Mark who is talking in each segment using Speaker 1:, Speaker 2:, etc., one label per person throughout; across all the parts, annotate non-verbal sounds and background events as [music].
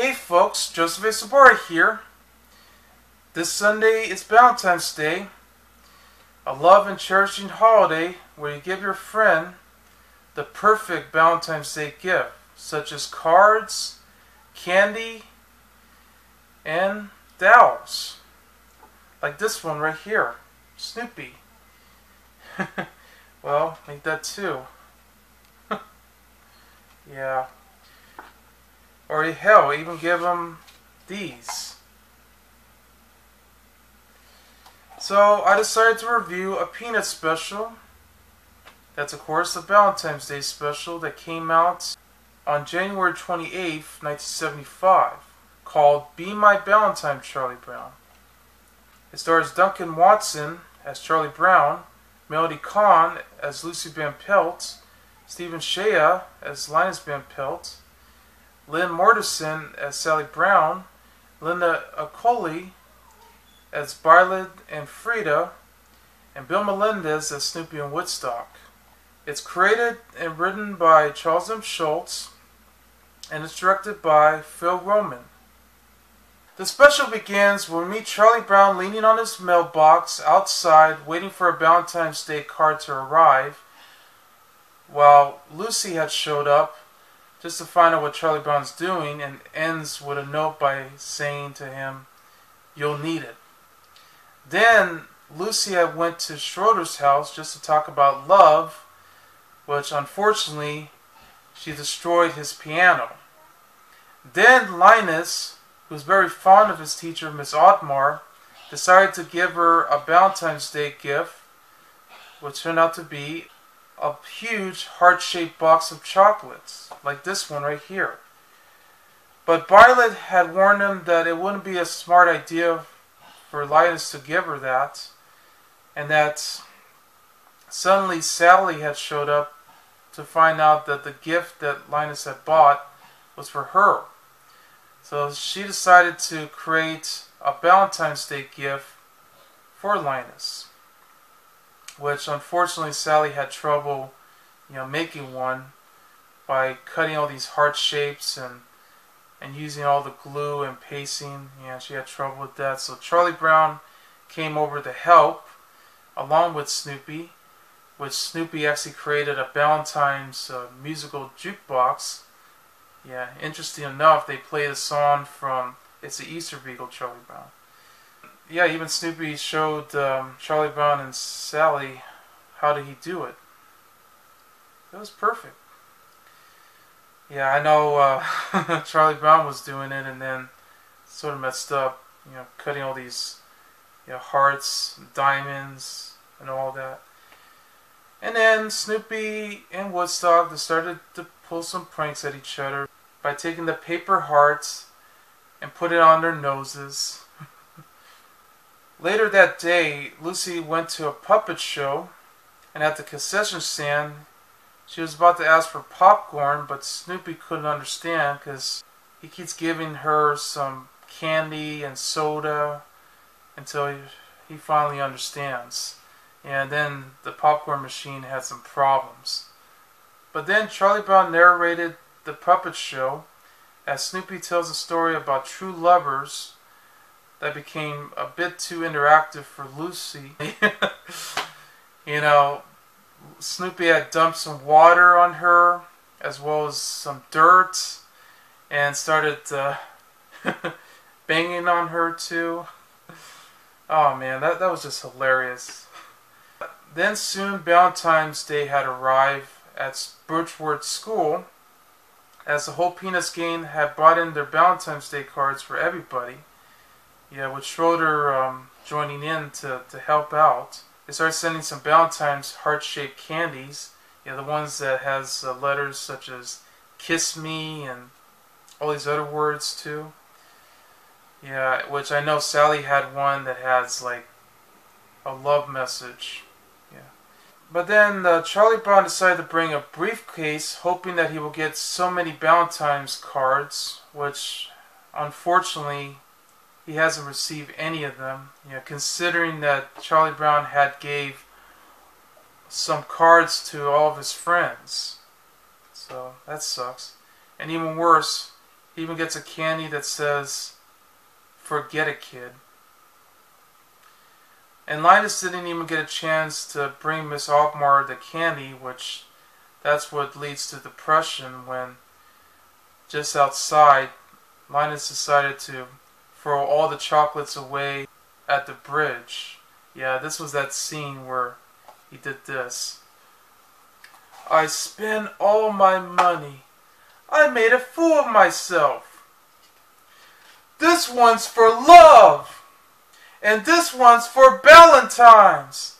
Speaker 1: Hey folks, Joseph A. Sobora here. This Sunday is Valentine's Day, a love and cherishing holiday where you give your friend the perfect Valentine's Day gift, such as cards, candy, and dolls. Like this one right here, Snoopy. [laughs] well, make that too. [laughs] yeah. Or hell, even give them these. So I decided to review a Peanut special. That's of course the Valentine's Day special that came out on January 28th, 1975, called Be My Valentine Charlie Brown. It stars Duncan Watson as Charlie Brown, Melody Kohn as Lucy Van Pelt, Stephen Shea as Linus Van Pelt, Lynn Mortensen as Sally Brown, Linda Ercoli as Violet and Frieda, and Bill Melendez as Snoopy and Woodstock. It's created and written by Charles M. Schulz, and it's directed by Phil Roman. The special begins when we meet Charlie Brown leaning on his mailbox outside, waiting for a Valentine's Day card to arrive, while Lucy had showed up just to find out what Charlie Brown's doing, and ends with a note by saying to him, You'll need it. Then Lucy had went to Schroeder's house just to talk about love, which unfortunately she destroyed his piano. Then Linus, who was very fond of his teacher, Miss Othmar, decided to give her a Valentine's Day gift, which turned out to be a huge heart-shaped box of chocolates, like this one right here. But Violet had warned him that it wouldn't be a smart idea for Linus to give her that, and that suddenly Sally had showed up to find out that the gift that Linus had bought was for her. So she decided to create a Valentine's Day gift for Linus, which unfortunately Sally had trouble, you know, making one by cutting all these heart shapes and and using all the glue and pasting. Yeah, she had trouble with that. So Charlie Brown came over to help, along with Snoopy, which Snoopy actually created a Valentine's uh, musical jukebox. Yeah, interesting enough, they played a song from It's the Easter Beagle, Charlie Brown. Yeah, even Snoopy showed um, Charlie Brown and Sally how did he do it. It was perfect. Yeah, I know uh, [laughs] Charlie Brown was doing it and then sort of messed up, you know, cutting all these you know, hearts, diamonds, and all that. And then Snoopy and Woodstock started to pull some pranks at each other by taking the paper hearts and put it on their noses. Later that day, Lucy went to a puppet show, and at the concession stand, she was about to ask for popcorn, but Snoopy couldn't understand because he keeps giving her some candy and soda until he, finally understands. And then the popcorn machine had some problems. But then Charlie Brown narrated the puppet show as Snoopy tells a story about true lovers that became a bit too interactive for Lucy. [laughs] you know, Snoopy had dumped some water on her as well as some dirt and started uh, [laughs] banging on her too. Oh man, that, that was just hilarious. Then soon Valentine's Day had arrived at Birchwood School as the whole Peanuts gang had brought in their Valentine's Day cards for everybody. Yeah, with Schroeder um, joining in to, to help out. They started sending some Valentine's heart-shaped candies. Know, the ones that has uh, letters such as "kiss me" and all these other words too. Yeah, which I know Sally had one that has like a love message. Yeah. But then uh, Charlie Brown decided to bring a briefcase, hoping that he will get so many Valentine's cards, which unfortunately he hasn't received any of them. You know, considering that Charlie Brown had gave some cards to all of his friends. So that sucks. And even worse, He even gets a candy that says, Forget a kid. And Linus didn't even get a chance to bring Miss Othmar the candy, which that's what leads to depression when just outside, Linus decided to throw all the chocolates away at the bridge. Yeah, this was that scene where he did this. I spent all my money. I made a fool of myself. This one's for love. And this one's for Valentine's.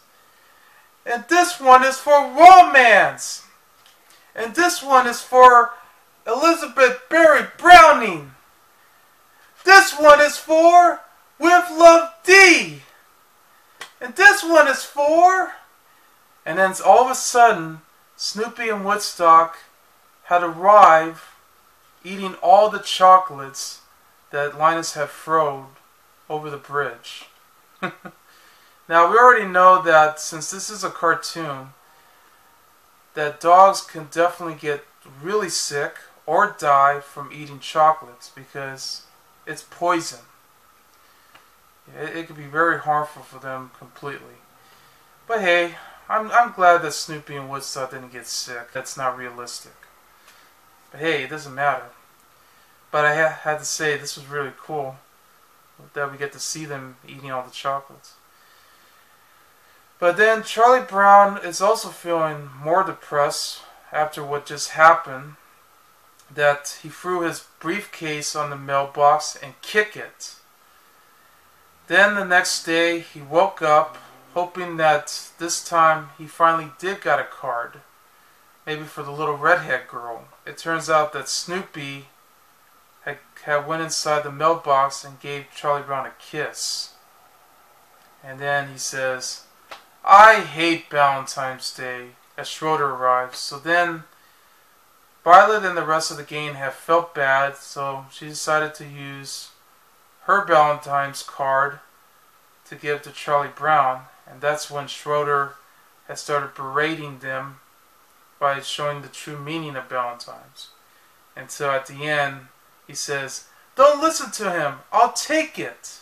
Speaker 1: And this one is for romance. And this one is for Elizabeth Barrett Browning. This one is for With Love D. And this one is for. And then all of a sudden, Snoopy and Woodstock had arrived eating all the chocolates that Linus had thrown over the bridge. [laughs] now, we already know that since this is a cartoon, that dogs can definitely get really sick or die from eating chocolates because it's poison. It, it could be very harmful for them completely. But hey, I'm, I'm glad that Snoopy and Woodstock didn't get sick. That's not realistic. But hey, it doesn't matter. But I ha had to say, this was really cool that we get to see them eating all the chocolates. But then Charlie Brown is also feeling more depressed after what just happened. That he threw his briefcase on the mailbox and kicked it. Then the next day he woke up hoping that this time he finally did got a card. Maybe for the little redhead girl. It turns out that Snoopy had, had went inside the mailbox and gave Charlie Brown a kiss. And then he says, I hate Valentine's Day as Schroeder arrives. So then Violet and the rest of the gang have felt bad, so she decided to use her Valentine's card to give to Charlie Brown. And that's when Schroeder has started berating them by showing the true meaning of Valentine's. And so at the end, he says, Don't listen to him, I'll take it.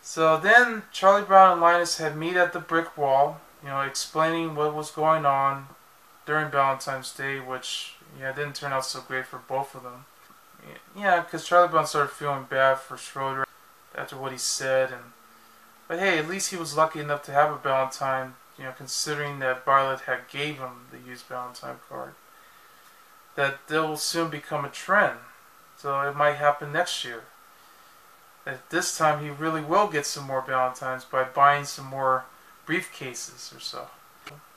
Speaker 1: So then Charlie Brown and Linus had meet at the brick wall, you know, explaining what was going on during Valentine's Day, which yeah didn't turn out so great for both of them. Yeah, because Charlie Brown started feeling bad for Schroeder after what he said, and but hey, at least he was lucky enough to have a Valentine, you know, considering that Violet had gave him the used Valentine card. That will soon become a trend, so it might happen next year that this time he really will get some more Valentines by buying some more briefcases or so.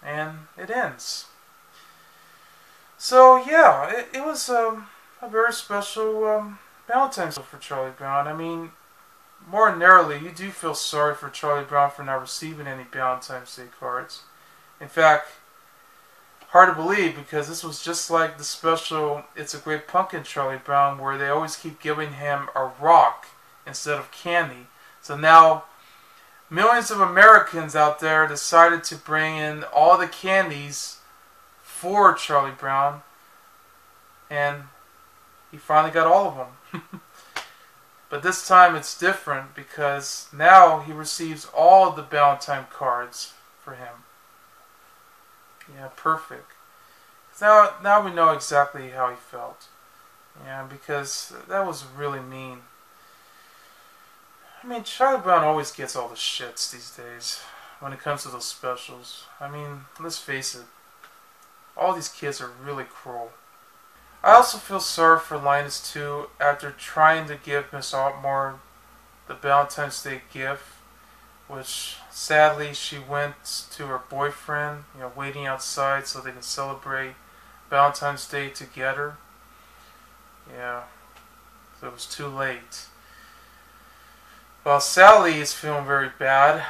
Speaker 1: And it ends. So yeah, it, it was um, a very special um, Valentine's Day for Charlie Brown. I mean, more narrowly, you do feel sorry for Charlie Brown for not receiving any Valentine's Day cards. In fact, hard to believe because this was just like the special It's a Great Pumpkin Charlie Brown where they always keep giving him a rock instead of candy. So now millions of Americans out there decided to bring in all the candies for Charlie Brown and he finally got all of them. [laughs] but this time it's different because now he receives all the Valentine cards for him. Yeah, perfect. Now, now we know exactly how he felt. Yeah, because that was really mean. I mean, Charlie Brown always gets all the shits these days when it comes to those specials. I mean, let's face it, all these kids are really cruel. I also feel sorry for Linus too after trying to give Miss Othmar the Valentine's Day gift, which sadly she went to her boyfriend, you know, waiting outside so they can celebrate Valentine's Day together. Yeah, so it was too late. Well, Sally is feeling very bad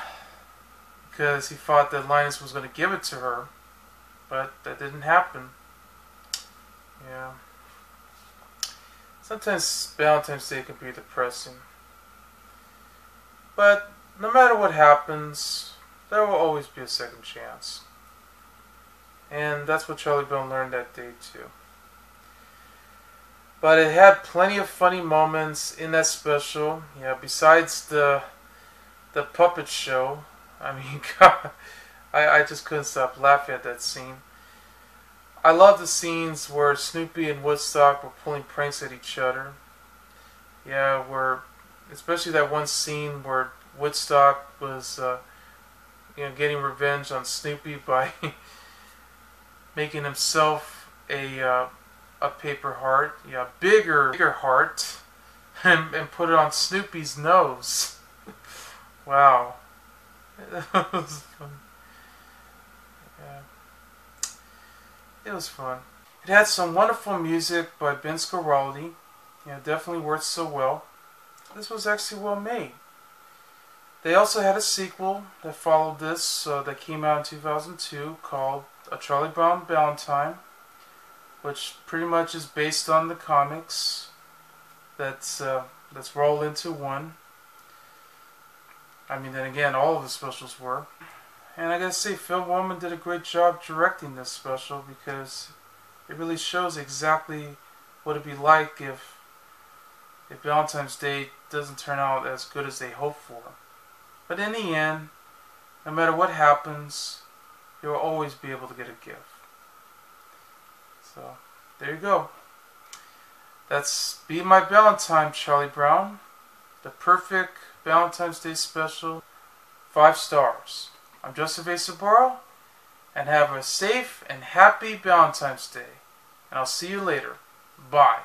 Speaker 1: because he thought that Linus was going to give it to her, but that didn't happen. Yeah. Sometimes Valentine's Day can be depressing. But no matter what happens, there will always be a second chance. And that's what Charlie Brown learned that day, too. But it had plenty of funny moments in that special. Yeah, besides the the puppet show. I mean, [laughs] God, I, I just couldn't stop laughing at that scene. I love the scenes where Snoopy and Woodstock were pulling pranks at each other. Yeah, where, especially that one scene where Woodstock was, uh, you know, getting revenge on Snoopy [laughs] by making himself a uh, a paper heart, yeah, bigger, bigger heart, [laughs] and, and put it on Snoopy's nose. [laughs] wow, it was. It was fun. It had some wonderful music by Vince Guaraldi. Yeah, definitely worked so well. This was actually well made. They also had a sequel that followed this uh, that came out in 2002 called A Charlie Brown Valentine which pretty much is based on the comics. That's uh, that's rolled into one. I mean, then again, all of the specials were. And I gotta say, Phil Roman did a great job directing this special because it really shows exactly what it'd be like if if Valentine's Day doesn't turn out as good as they hope for. But in the end, no matter what happens, you'll always be able to get a gift. So, there you go. That's Be My Valentine, Charlie Brown. The perfect Valentine's Day special. Five stars. I'm Joseph A. Sobora, and have a safe and happy Valentine's Day. And I'll see you later. Bye.